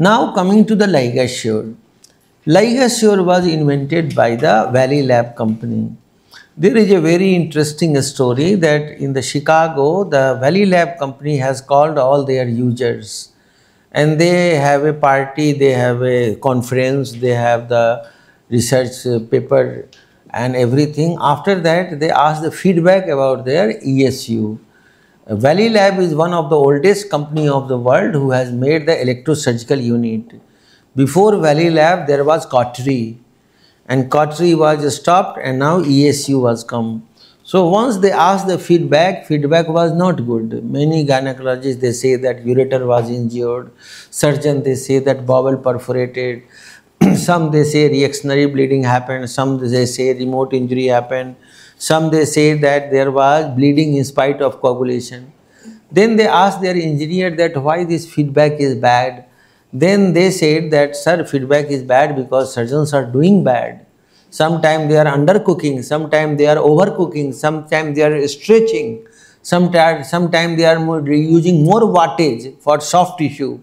Now coming to the LigaSure. LigaSure was invented by the Valleylab company. There is a very interesting story that in the Chicago, the Valleylab company has called all their users and they have a party, they have a conference, they have the research paper and everything. After that, they ask the feedback about their ESU. Valleylab is one of the oldest company of the world who has made the electrosurgical unit. Before Valleylab, there was cautery and cautery was stopped and now ESU was come. So once they asked the feedback, feedback was not good. Many gynecologists they say that ureter was injured, surgeon they say that bowel perforated, some they say reactionary bleeding happened, some they say remote injury happened, some they say that there was bleeding in spite of coagulation. Then they asked their engineer that why this feedback is bad. Then they said that sir feedback is bad because surgeons are doing bad. Sometimes they are undercooking, sometimes they are overcooking, sometimes they are stretching, sometimes sometime they are using more wattage for soft tissue,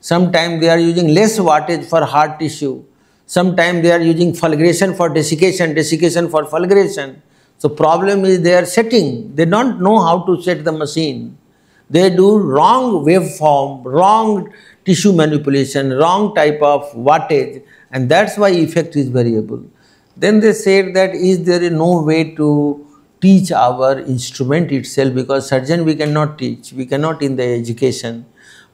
sometimes they are using less wattage for hard tissue, sometimes they are using fulguration for desiccation, desiccation for fulguration. So problem is they are setting, they don't know how to set the machine. They do wrong waveform, wrong tissue manipulation, wrong type of wattage and that's why effect is variable. Then they said that is there no way to teach our instrument itself because surgeon we cannot teach, we cannot in the education,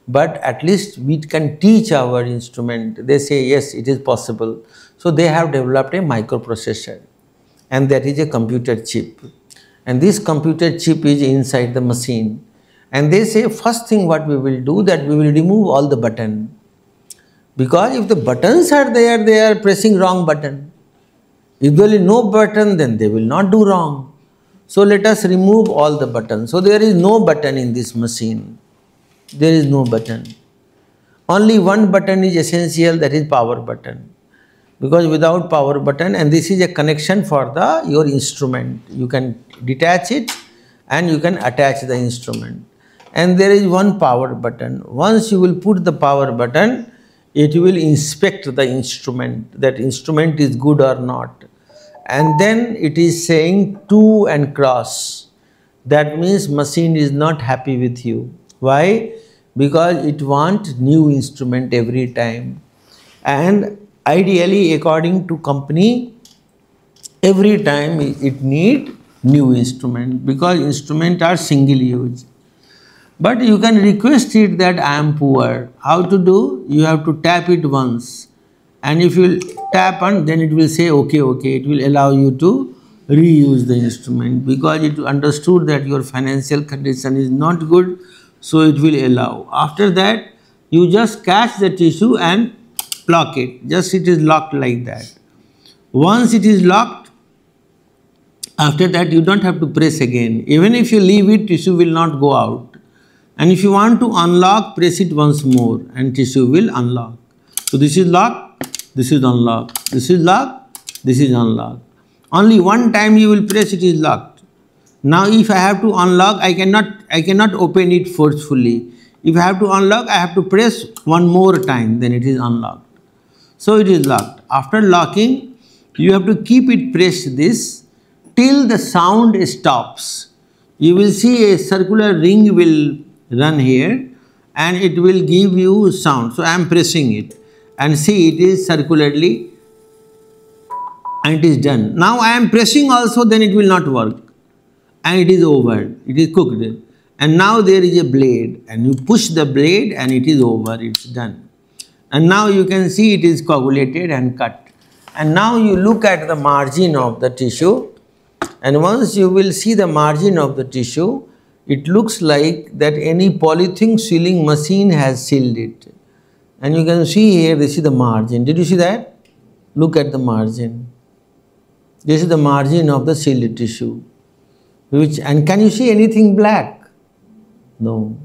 but at least we can teach our instrument. They say yes, it is possible. So they have developed a microprocessor and that is a computer chip. And this computer chip is inside the machine. And they say first thing what we will do that we will remove all the button. Because if the buttons are there, they are pressing wrong button. If there is no button, then they will not do wrong. So let us remove all the buttons. So there is no button in this machine. There is no button. Only one button is essential, that is power button. Because without power button, and this is a connection for the your instrument. You can detach it and you can attach the instrument. And there is one power button. Once you will put the power button, it will inspect the instrument, that instrument is good or not. And then it is saying to and cross. That means machine is not happy with you. Why? Because it wants new instrument every time. And ideally, according to company, every time it need new instrument because instrument are single use. But you can request it that I am poor. How to do? You have to tap it once. And if you tap on, then it will say, okay, okay. It will allow you to reuse the instrument because it understood that your financial condition is not good. So it will allow. After that, you just catch the tissue and lock it. Just it is locked like that. Once it is locked, after that you don't have to press again. Even if you leave it, tissue will not go out. And if you want to unlock, press it once more and tissue will unlock. So this is locked, this is unlocked, this is locked, this is unlocked. Only one time you will press it is locked. Now if I have to unlock, I cannot, I cannot open it forcefully. If I have to unlock, I have to press one more time, then it is unlocked. So it is locked. After locking, you have to keep it pressed this till the sound stops. You will see a circular ring will run here and it will give you sound. So I am pressing it and see it is circularly and it is done. Now I am pressing also then it will not work and it is over, it is cooked. And now there is a blade and you push the blade and it is over, it's done. And now you can see it is coagulated and cut. And now you look at the margin of the tissue and once you will see the margin of the tissue, it looks like that any polythene sealing machine has sealed it. And you can see here, this is the margin. Did you see that? Look at the margin. This is the margin of the sealed tissue. Which, and can you see anything black? No.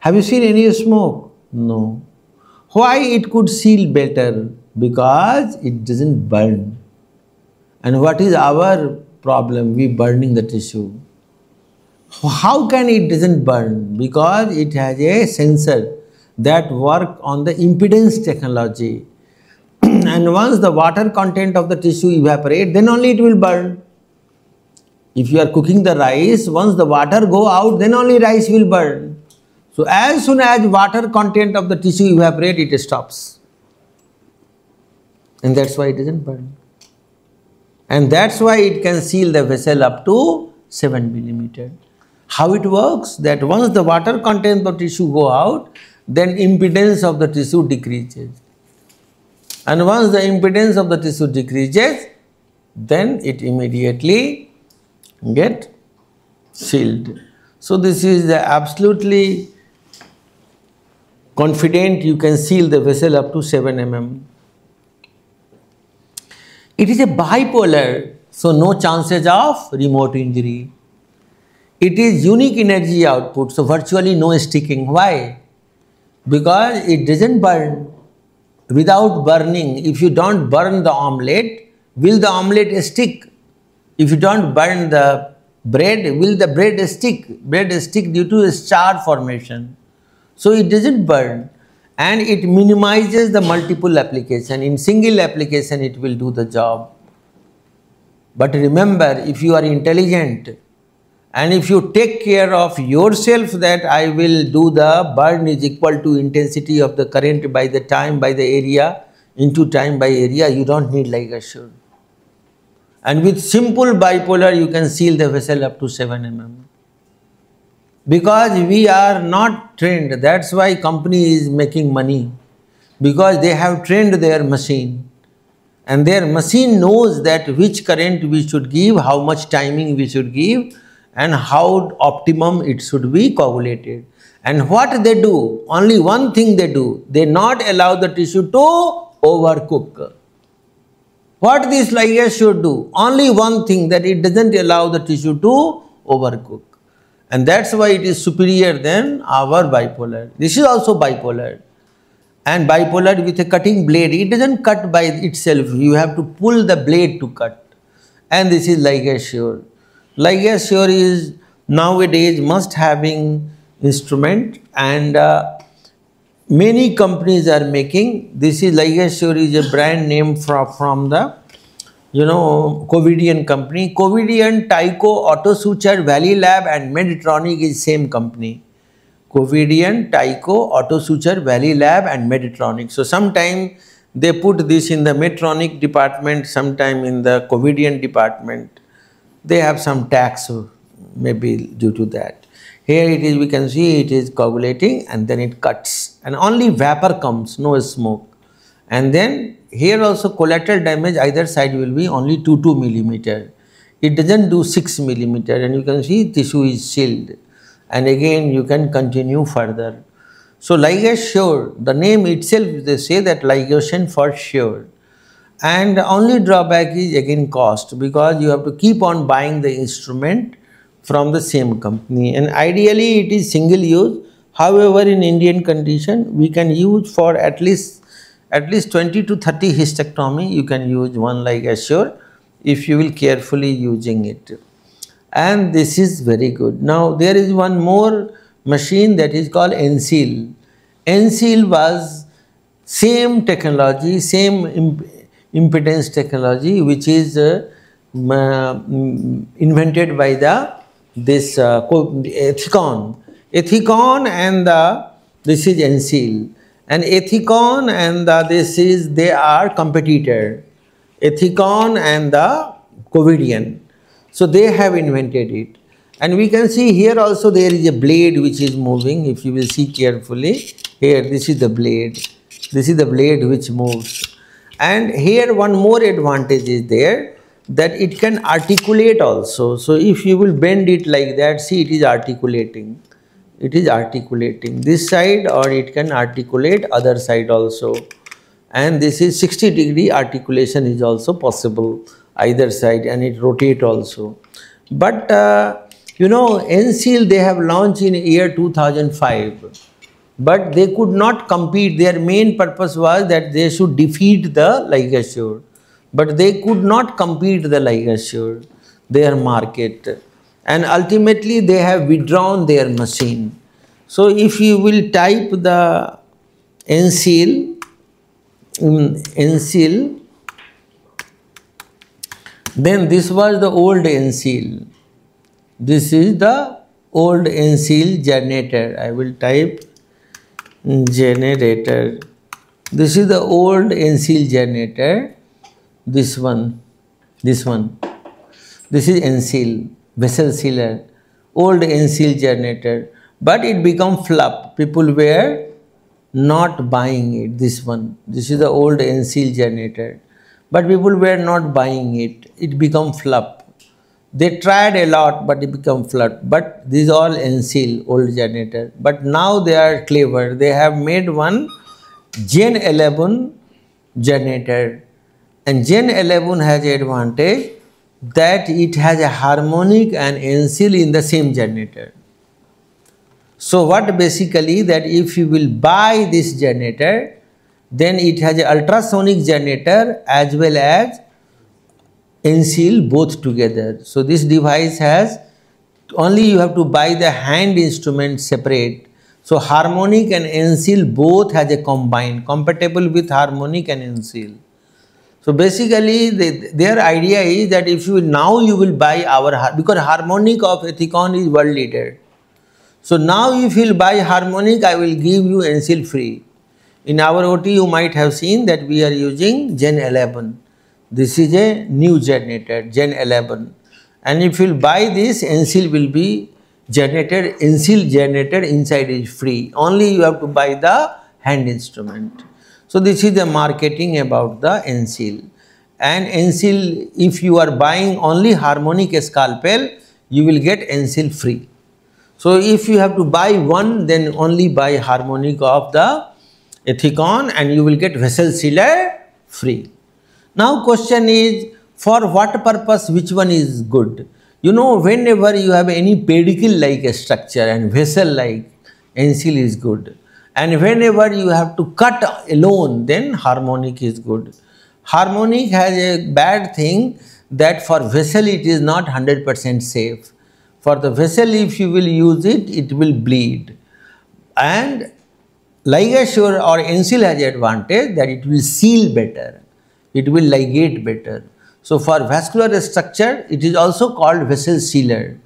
Have you seen any smoke? No. Why it could seal better? Because it doesn't burn. And what is our problem? We burning the tissue. How can it doesn't burn? Because it has a sensor. that work on the impedance technology. and once the water content of the tissue evaporate, then only it will burn. If you are cooking the rice, once the water go out, then only rice will burn. So as soon as water content of the tissue evaporate, it stops. And that's why it doesn't burn. And that's why it can seal the vessel up to 7 millimeter. How it works? That once the water content of tissue go out, then impedance of the tissue decreases. And once the impedance of the tissue decreases, then it immediately get sealed. So this is the absolutely confident you can seal the vessel up to 7 mm. It is a bipolar, so no chances of remote injury. It is unique energy output, so virtually no sticking. Why? Because it doesn't burn. Without burning, if you don't burn the omelette, will the omelette stick? If you don't burn the bread, will the bread stick? Bread stick due to star formation. So it doesn't burn and it minimizes the multiple application. In single application, it will do the job. But remember, if you are intelligent and if you take care of yourself that I will do the burn is equal to intensity of the current by the time by the area into time by area, you don't need LigaSure. And with simple bipolar, you can seal the vessel up to 7 mm because we are not trained that's why company is making money. Because they have trained their machine. And their machine knows that which current we should give how much timing we should give and how optimum it should be coagulated. And what they do only one thing they do they not allow the tissue to overcook. What this ligase should do only one thing that it doesn't allow the tissue to overcook and that's why it is superior than our bipolar. This is also bipolar. And bipolar with a cutting blade, it doesn't cut by itself. You have to pull the blade to cut. And this is LigaSure. LigaSure is nowadays must having instrument and uh, many companies are making. This is LigaSure is a brand name from, from the you know, Covidien company. Covidien, Tyco, Autosuture, Valleylab and Medtronic is same company. Covidien, Tyco, Autosuture, Valleylab and Medtronic. So sometime they put this in the Medtronic department, sometime in the Covidien department. They have some tax maybe due to that. Here it is, we can see it is coagulating and then it cuts and only vapor comes, no smoke. And then here also collateral damage either side will be only 2 2 millimeter. It doesn't do 6 millimeter and you can see tissue is sealed and again you can continue further. So LigaSure, the name itself they say that ligation for sure. And only drawback is again cost because you have to keep on buying the instrument from the same company and ideally it is single use. However, in Indian condition we can use for at least at least 20 to 30 hysterectomy you can use one LigaSure if you will carefully using it and this is very good. Now there is one more machine that is called Enseal. Enseal was same technology, same imp impedance technology which is uh, invented by the this uh, Ethicon. Ethicon and the, this is Enseal and Ethicon and the, this is they are competitor. Ethicon and the Covidien. So they have invented it. And we can see here also there is a blade which is moving if you will see carefully. Here this is the blade. This is the blade which moves. And here one more advantage is there that it can articulate also. So if you will bend it like that, see it is articulating it is articulating this side or it can articulate other side also. And this is 60 degree articulation is also possible either side and it rotate also. But uh, you know Enseal they have launched in year 2005 but they could not compete. Their main purpose was that they should defeat the LigaSure but they could not compete the LigaSure their market and ultimately they have withdrawn their machine. So if you will type the Enseal, um, Enseal. Then this was the old Enseal. This is the old Enseal generator. I will type generator. This is the old Enseal generator. This one, this one. This is Enseal, vessel sealer, old Enseal generator. But it become flop. People were not buying it. This one. This is the old Enseal generator. But people were not buying it. It become flop. They tried a lot, but it become flood. But these all Enseal old generator. But now they are clever. They have made one Gen 11 generator. And Gen 11 has advantage that it has a harmonic and Enseal in the same generator. So what basically that if you will buy this generator, then it has an ultrasonic generator as well as Enseal both together. So this device has only you have to buy the hand instrument separate. So harmonic and Enseal both has a combined compatible with harmonic and Enseal. So basically the, their idea is that if you now you will buy our because harmonic of Ethicon is world leader. So now if you will buy harmonic I will give you Enseal free. In our OT you might have seen that we are using Gen 11. This is a new generator, Gen 11. And if you will buy this, Enseal will be generated, Enseal generator inside is free. Only you have to buy the hand instrument. So this is the marketing about the Enseal. And Enseal, if you are buying only harmonic scalpel, you will get Enseal free. So if you have to buy one, then only buy harmonic of the Ethicon and you will get vessel sealer free. Now question is for what purpose which one is good? You know whenever you have any pedicle like structure and vessel like Enseal is good and whenever you have to cut alone then harmonic is good. Harmonic has a bad thing that for vessel it is not 100% safe. For the vessel if you will use it, it will bleed. And LigaSure or Enseal has advantage that it will seal better it will ligate better. So for vascular structure, it is also called vessel sealer.